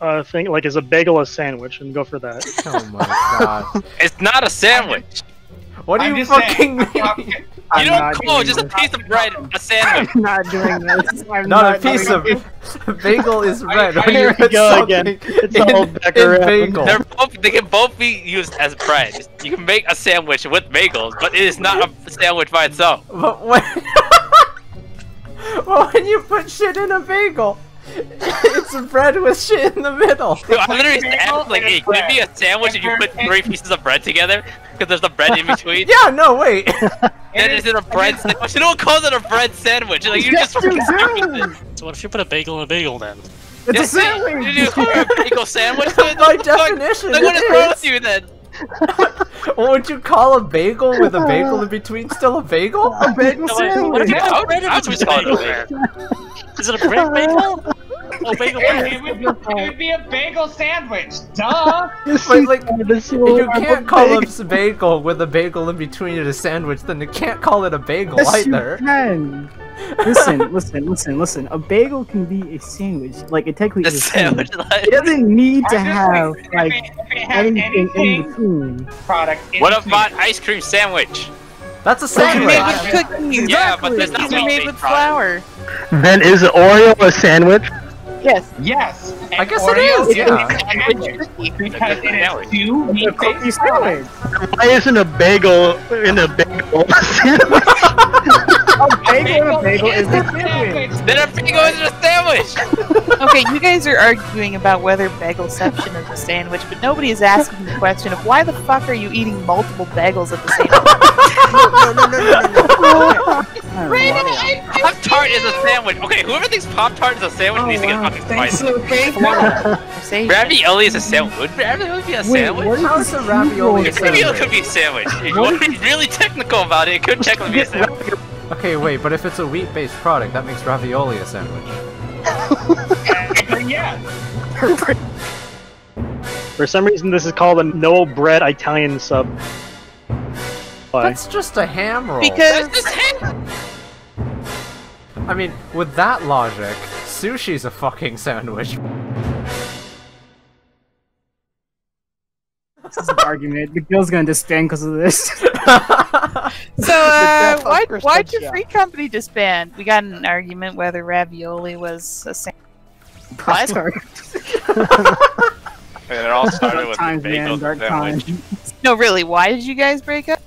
uh, thing, like is a bagel a sandwich, and go for that. Oh my god. It's not a sandwich. What do I'm you just fucking saying, I'm mean? You I'm don't not call just a piece of bread a sandwich. I'm not doing this. I'm Not not a piece of bagel is red. I- I- Here we go again. It's in, all back bagel. They're both they can both be used as bread. You can make a sandwich with bagels, but it is not a sandwich by itself. But when, well, when you put shit in a bagel, it's bread with shit in the middle. Dude, I literally Bagel asked like, and hey, can it be a sandwich if you put three pieces of bread together? Because there's the bread in between. Yeah, no, wait. Then is it a bread sandwich? No one calls it a bread sandwich. Like you Yes, just you do. So what if you put a bagel in a bagel then? It's Yeah, a sandwich. You do call it a bagel sandwich? Dude, By what the fuck? definition, Like what is it wrong is. with you then? What would you call a bagel with a bagel in between still a bagel? A bagel sandwich. wait, what if you sandwich. Yeah, I put bread in between just it a bagels? Is it a bread bagel? Oh, bagel It, it would, it would be a bagel sandwich. Duh. This But, like, If you can't call bagel. a bagel with a bagel in between it a sandwich, then you can't call it a bagel Yes, you either. can. Listen, listen, listen, listen. A bagel can be a sandwich. Like it technically The is a sandwich. sandwich like It doesn't need to I'm just have if like it, if it has anything in between. product. in What between. about ice cream sandwich? That's a sandwich. with cookies. Yeah, but there's not These made with product. flour. Then is Oreo a sandwich? Yes. Yes. I guess Oreo is, yeah. sandwich because it is two It's cookie meat-based sandwich. Why isn't a bagel in a bagel a sandwich? A bagel and a bagel is a sandwich. Then a bagel is a sandwich. Okay, you guys are arguing about whether bagelception is a sandwich, but nobody is asking the question of why the fuck are you eating multiple bagels at the same time? Pop tart is a sandwich. Okay, whoever thinks Pop tart is a sandwich oh, needs to get fucking Thanks, spicy. Lupe. Say Ravioli is a sandwich. Would ravioli be a sandwich? what is How is a ravioli a Ravioli could be a sandwich. If you want to be really technical about it, it could technically be a sandwich. Okay, wait, but if it's a wheat-based product, that makes ravioli a sandwich. Yeah. For some reason, this is called a no bread Italian sub. Why? That's just a ham roll. because That's just ham. I mean, with that logic, sushi's a fucking sandwich. This is an argument. The girl's gonna disband because of this. so uh, why Chris why'd your free company disband? We got an argument whether ravioli was a sandwich. Pop Tart. And it all started with Dark times, the bagel man. Sandwich. times. No, really, why did you guys break up?